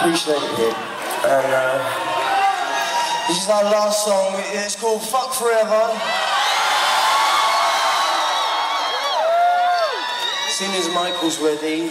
Appreciate it. And uh, this is our last song. It's called Fuck Forever. As soon as Michael's ready.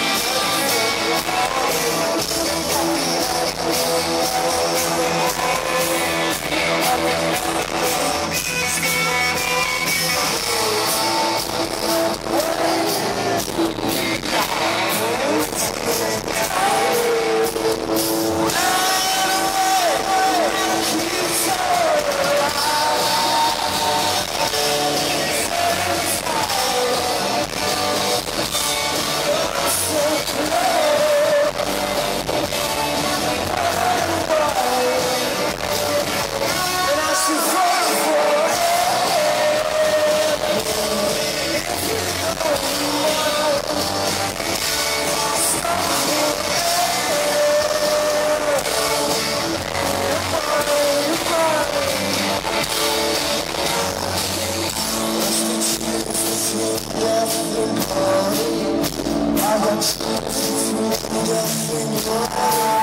I got